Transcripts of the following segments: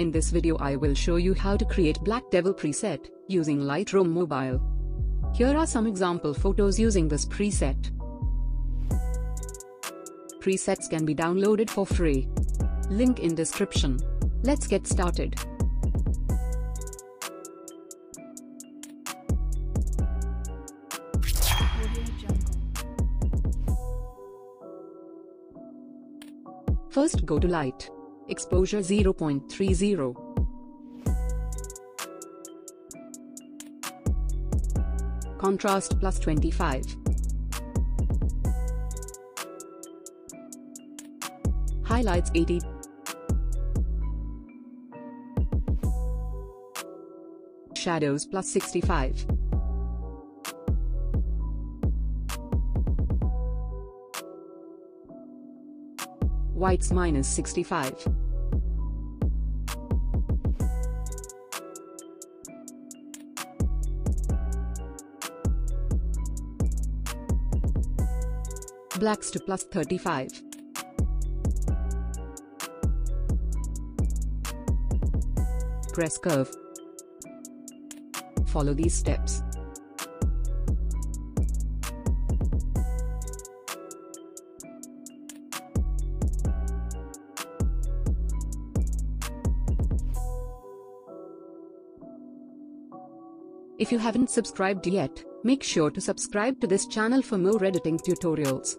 In this video I will show you how to create Black Devil preset, using Lightroom Mobile. Here are some example photos using this preset. Presets can be downloaded for free. Link in description. Let's get started. First go to light. Exposure 0.30. Contrast plus 25. Highlights 80. Shadows plus 65. Whites minus 65. Blacks to plus 35. Press curve. Follow these steps. If you haven't subscribed yet, make sure to subscribe to this channel for more editing tutorials.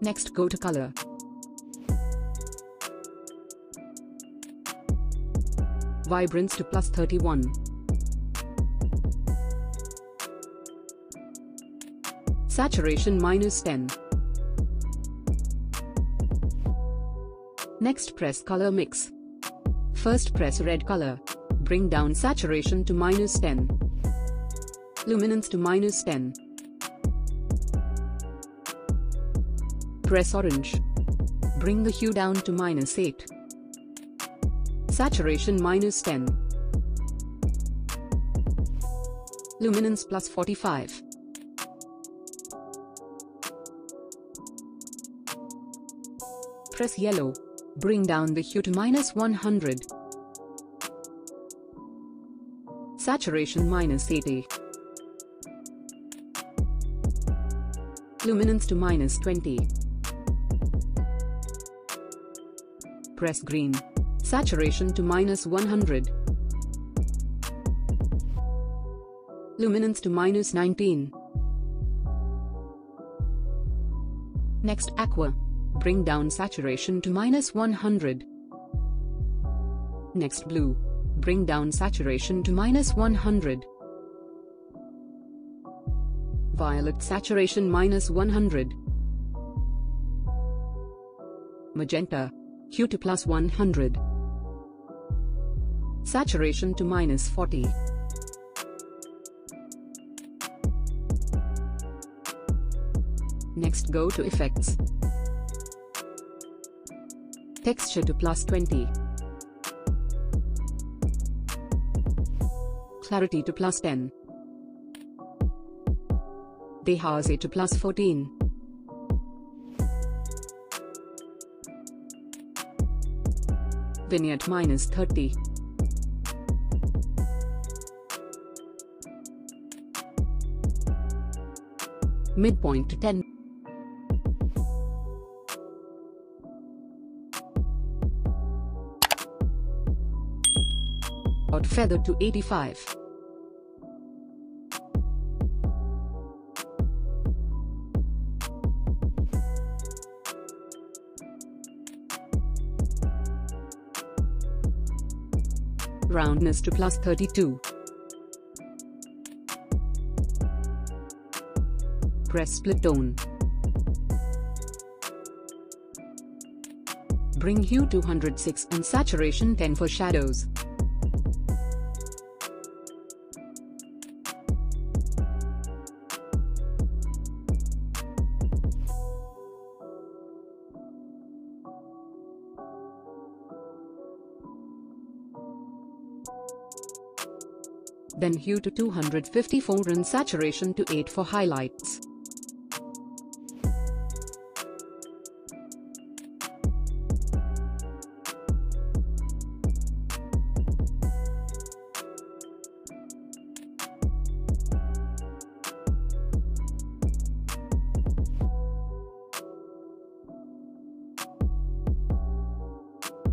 Next go to color. Vibrance to plus 31. Saturation minus 10. Next press color mix. First press red color. Bring down saturation to minus 10. Luminance to minus 10. Press orange. Bring the hue down to minus 8. Saturation minus 10. Luminance plus 45. Press yellow. Bring down the hue to minus 100. Saturation minus 80. Luminance to minus 20. Press green. Saturation to minus 100. Luminance to minus 19. Next aqua. Bring down saturation to minus 100. Next blue. Bring down saturation to minus 100. Violet saturation minus 100. Magenta. Hue to plus 100. Saturation to minus 40. Next go to effects. Texture to plus 20. Clarity to plus 10. Dehaze to plus 14. Vignette minus 30. Midpoint to 10. Feather to 85. Roundness to plus 32. Press split tone. Bring hue to 106 and saturation 10 for shadows. then hue to 254 and saturation to 8 for highlights.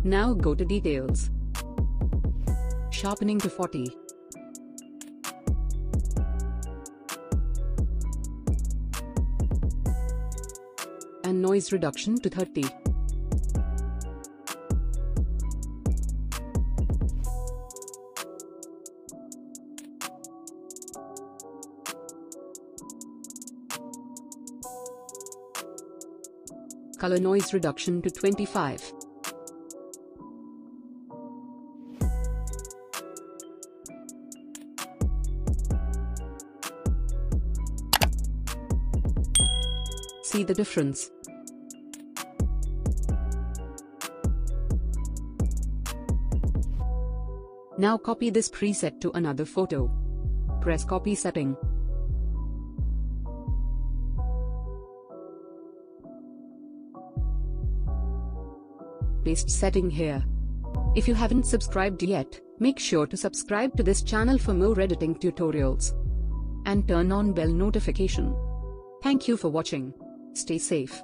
Now go to details. Sharpening to 40. And noise reduction to 30. Color noise reduction to 25. See the difference. Now copy this preset to another photo. Press copy setting. Paste setting here. If you haven't subscribed yet, make sure to subscribe to this channel for more editing tutorials. And turn on bell notification. Thank you for watching. Stay safe.